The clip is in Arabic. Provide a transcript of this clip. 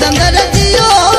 سندره دیو